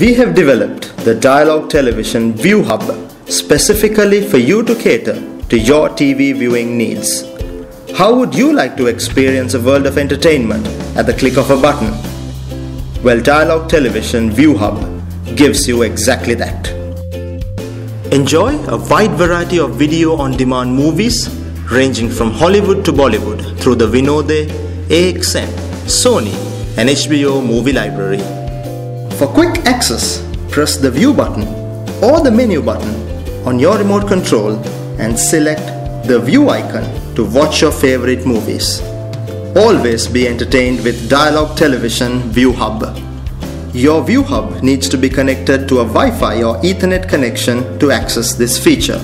We have developed the Dialog Television ViU Hub specifically for you to cater to your TV viewing needs. How would you like to experience a world of entertainment at the click of a button? Well, Dialog Television ViU Hub gives you exactly that. Enjoy a wide variety of video on demand movies ranging from Hollywood to Bollywood through the Vinode, AXN, Sony, and HBO movie library. For quick access, press the ViU button or the Menu button on your remote control and select the ViU icon to watch your favorite movies. Always be entertained with Dialog Television ViU Hub. Your ViU Hub needs to be connected to a Wi-Fi or Ethernet connection to access this feature.